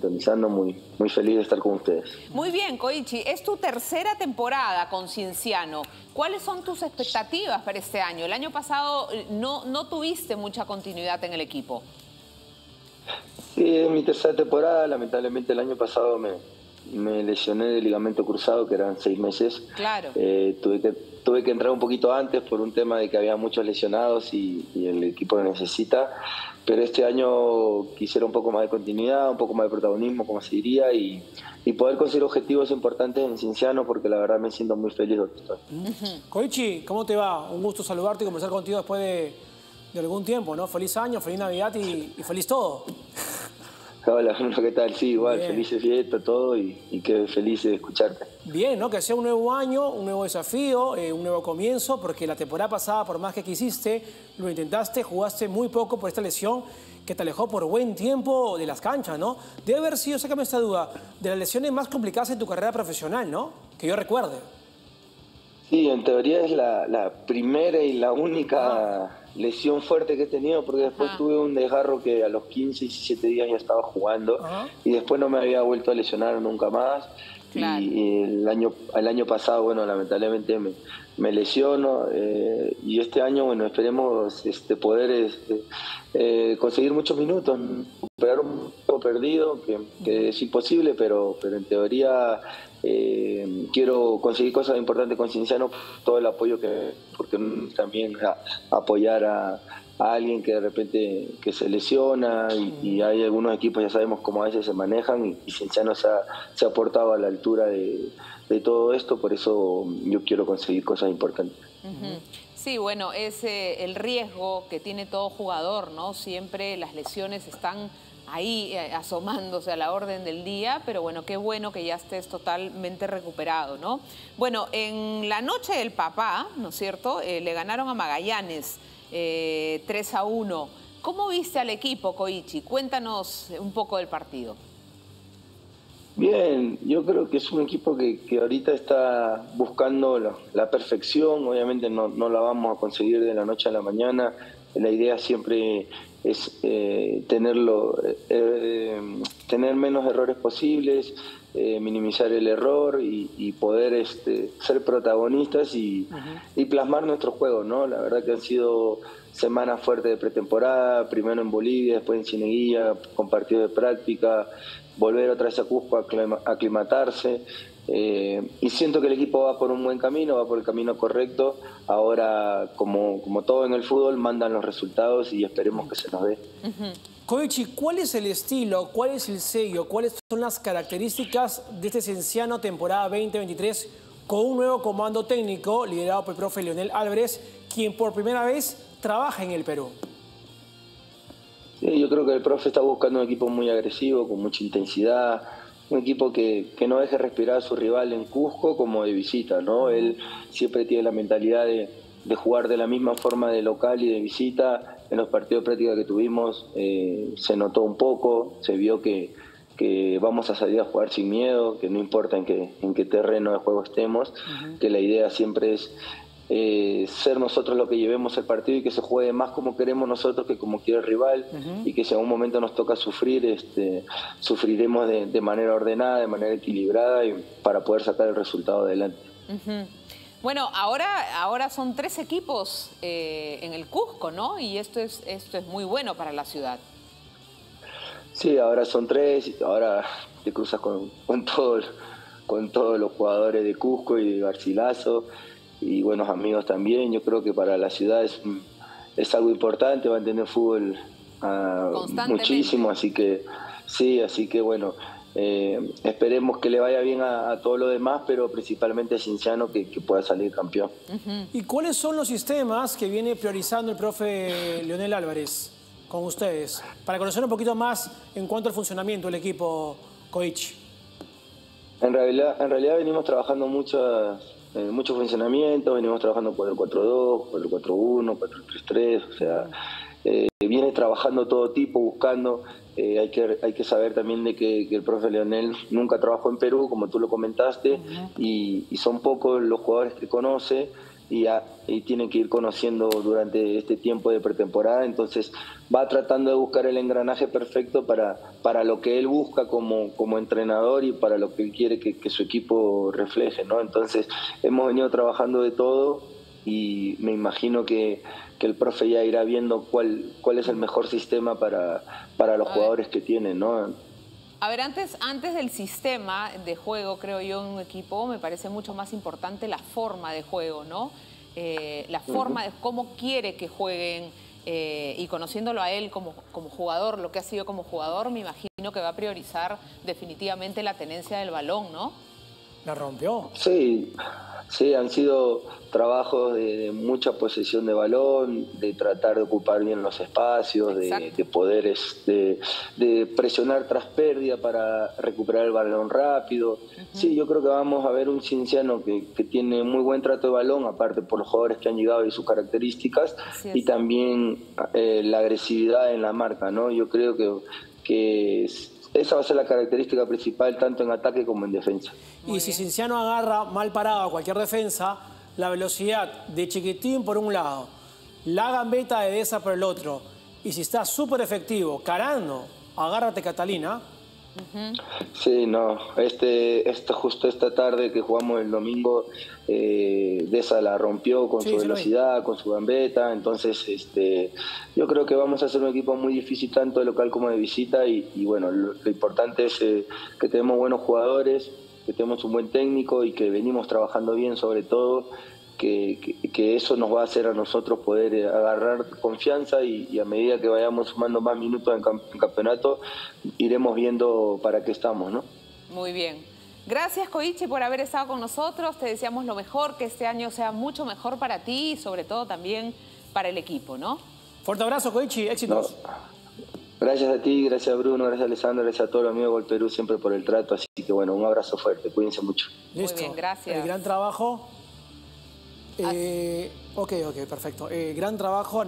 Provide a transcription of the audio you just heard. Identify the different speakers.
Speaker 1: sintonizando, muy, muy feliz de estar con ustedes.
Speaker 2: Muy bien, Koichi, es tu tercera temporada con Cienciano. ¿Cuáles son tus expectativas para este año? El año pasado eh, no, no tuviste mucha continuidad en el equipo.
Speaker 1: Sí, es mi tercera temporada, lamentablemente el año pasado me, me lesioné de ligamento cruzado, que eran seis meses.
Speaker 2: Claro.
Speaker 1: Eh, tuve, que, tuve que entrar un poquito antes por un tema de que había muchos lesionados y, el equipo lo necesita. Pero este año quisiera un poco más de continuidad, un poco más de protagonismo, como se diría, y, poder conseguir objetivos importantes en Cinciano, porque la verdad me siento muy feliz donde estoy.
Speaker 3: Koichi, ¿cómo te va? Un gusto saludarte y conversar contigo después de, algún tiempo, ¿no? Feliz año, feliz Navidad y, y feliz todo.
Speaker 1: Hola, ¿qué tal? Sí, igual, felices fiestas, todo y, y que feliz de escucharte.
Speaker 3: Bien, ¿no? Que sea un nuevo año, un nuevo desafío, eh, un nuevo comienzo, porque la temporada pasada, por más que quisiste, lo intentaste, jugaste muy poco por esta lesión que te alejó por buen tiempo de las canchas, ¿no? Debe haber sido, sácame esta duda, de las lesiones más complicadas en tu carrera profesional, ¿no? Que yo recuerde.
Speaker 1: Sí, en teoría es la, primera y la única ah. lesión fuerte que he tenido, porque después tuve un desgarro que a los 15, 17 días ya estaba jugando y después no me había vuelto a lesionar nunca más. Y, el año el año pasado, bueno, lamentablemente me, me lesiono eh, y este año, bueno, esperemos este, poder este, eh, conseguir muchos minutos, recuperar un poco perdido, que, es imposible, pero, pero en teoría eh, quiero conseguir cosas importantes con Cienciano, todo el apoyo que, porque también apoyar a, alguien que de repente que se lesiona y, hay algunos equipos, ya sabemos cómo a veces se manejan y, Cienciano se ha, se ha portado a la altura de, todo esto, por eso yo quiero conseguir cosas importantes.
Speaker 2: Sí, bueno, es eh, el riesgo que tiene todo jugador, ¿no? Siempre las lesiones están ahí eh, asomándose a la orden del día, pero bueno, qué bueno que ya estés totalmente recuperado, ¿no? Bueno, en la noche del papá, ¿no es cierto?, eh, le ganaron a Magallanes 3 eh, a 1. ¿Cómo viste al equipo, Koichi? Cuéntanos un poco del partido.
Speaker 1: Bien, yo creo que es un equipo que, ahorita está buscando la, perfección, obviamente no, no, la vamos a conseguir de la noche a la mañana, la idea siempre es eh, tenerlo, eh, tener menos errores posibles, eh, minimizar el error y, poder este, ser protagonistas y, plasmar nuestro juego, ¿no? La verdad que han sido semanas fuertes de pretemporada, primero en Bolivia, después en Cineguía, con partidos de práctica, volver otra vez a Cusco a aclimatarse. Eh, y siento que el equipo va por un buen camino, va por el camino correcto. Ahora, como, como todo en el fútbol, mandan los resultados y esperemos que se nos dé.
Speaker 3: Koichi, ¿cuál es el estilo, cuál es el sello, cuáles son las características de este Cienciano temporada 2023 con un nuevo comando técnico liderado por el profe Leonel Álvarez, quien por primera vez trabaja en el Perú?
Speaker 1: Sí, yo creo que el profe está buscando un equipo muy agresivo, con mucha intensidad, un equipo que, no deje respirar a su rival en Cusco como de visita, ¿no? Él siempre tiene la mentalidad de, jugar de la misma forma de local y de visita. En los partidos de práctica que tuvimos eh, se notó un poco, se vio que, vamos a salir a jugar sin miedo, que no importa en qué, en qué terreno de juego estemos, que la idea siempre es eh, ser nosotros lo que llevemos el partido y que se juegue más como queremos nosotros que como quiere el rival y que si a un momento nos toca sufrir, este, sufriremos de, manera ordenada, de manera equilibrada y para poder sacar el resultado adelante.
Speaker 2: Bueno, ahora, ahora son tres equipos eh, en el Cusco, ¿no? Y esto es, esto es muy bueno para la ciudad.
Speaker 1: Sí, ahora son tres, ahora te cruzas con, con, con todos los jugadores de Cusco y de Garcilaso y buenos amigos también. Yo creo que para la ciudad es, es algo importante, va a tener fútbol uh, muchísimo, así que sí, así que bueno, eh, esperemos que le vaya bien a, todo lo demás, pero principalmente a Cinciano que, pueda salir campeón.
Speaker 3: ¿Y cuáles son los sistemas que viene priorizando el profe Leonel Álvarez con ustedes? Para conocer un poquito más en cuanto al funcionamiento del equipo Coich.
Speaker 1: En realidad, en realidad venimos trabajando muchas eh, mucho funcionamiento, venimos trabajando por el 4-2, por el 4-1, 4-3-3, o sea, eh, viene trabajando todo tipo, buscando, eh, hay, que, hay que saber también de que, el profe Leonel nunca trabajó en Perú, como tú lo comentaste, y, son pocos los jugadores que conoce, y, y tiene que ir conociendo durante este tiempo de pretemporada, entonces va tratando de buscar el engranaje perfecto para, para lo que él busca como, como entrenador y para lo que él quiere que, que su equipo refleje, ¿no? Entonces hemos venido trabajando de todo y me imagino que, que el profe ya irá viendo cuál, cuál es el mejor sistema para, para los jugadores que tiene, ¿no?
Speaker 2: A ver, antes, antes del sistema de juego, creo yo, en un equipo, me parece mucho más importante la forma de juego, ¿no? Eh, la forma de cómo quiere que jueguen eh, y conociéndolo a él como, como jugador, lo que ha sido como jugador, me imagino que va a priorizar definitivamente la tenencia del balón, ¿no?
Speaker 3: La rompió.
Speaker 1: Sí, sí, han sido trabajos de, mucha posesión de balón, de tratar de ocupar bien los espacios, de, poder este, de presionar tras pérdida para recuperar el balón rápido. Sí, yo creo que vamos a ver un cienciano que, tiene muy buen trato de balón, aparte por los jugadores que han llegado y sus características, y también eh, la agresividad en la marca, ¿no? Yo creo que, que esa va a ser la característica principal tanto en ataque como en defensa.
Speaker 3: y si Cinciano agarra mal parado a cualquier defensa, la velocidad de Chiquitín por un lado, la gambeta de esa por el otro, y si está súper efectivo, carando, agárrate Catalina.
Speaker 1: Sí, no, este, este, justo esta tarde que jugamos el domingo, eh, Deza la rompió con su velocidad, con su gambeta, entonces este, yo creo que vamos a ser un equipo muy difícil tanto de local como de visita y, bueno, lo, importante es eh, que tenemos buenos jugadores, que tenemos un buen técnico y que venimos trabajando bien sobre todo, que, que, eso nos va a hacer a nosotros poder eh, agarrar confianza y, a medida que vayamos sumando más minutos en, campeonato, iremos viendo para qué estamos, ¿no?
Speaker 2: Muy bien. Gracias, Koichi, por haber estado con nosotros. Te deseamos lo mejor, que este año sea mucho mejor para ti y sobre todo también para el equipo, ¿no?
Speaker 3: Fuerte abrazo, Koichi. Éxitos.
Speaker 1: Gracias a ti, gracias a Bruno, gracias a Alessandro, gracias a todos los amigos del Perú siempre por el trato. Así que bueno, un abrazo fuerte, cuídense mucho.
Speaker 3: Listo.
Speaker 2: Muy bien, gracias.
Speaker 3: El gran trabajo. Eh, ok, ok, perfecto. Eh, gran trabajo